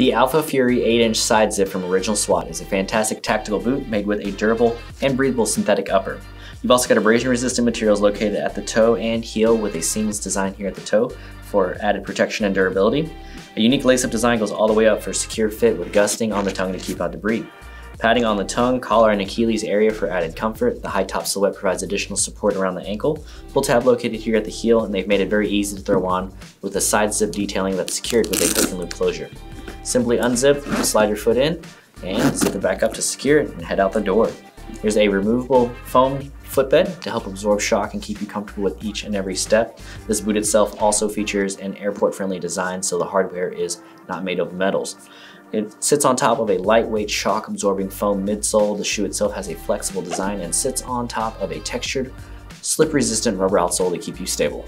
The Alpha Fury 8-inch side zip from Original SWAT is a fantastic tactical boot made with a durable and breathable synthetic upper. You've also got abrasion resistant materials located at the toe and heel with a seamless design here at the toe for added protection and durability. A unique lace-up design goes all the way up for secure fit with gusseting on the tongue to keep out debris. Padding on the tongue, collar, and Achilles area for added comfort. The high top silhouette provides additional support around the ankle. Pull tab located here at the heel, and they've made it very easy to throw on with a side zip detailing that's secured with a hook and loop closure. Simply unzip, slide your foot in, and zip it back up to secure it and head out the door. There's a removable foam footbed to help absorb shock and keep you comfortable with each and every step. This boot itself also features an airport friendly design so the hardware is not made of metals. It sits on top of a lightweight shock absorbing foam midsole. The shoe itself has a flexible design and sits on top of a textured slip resistant rubber outsole to keep you stable.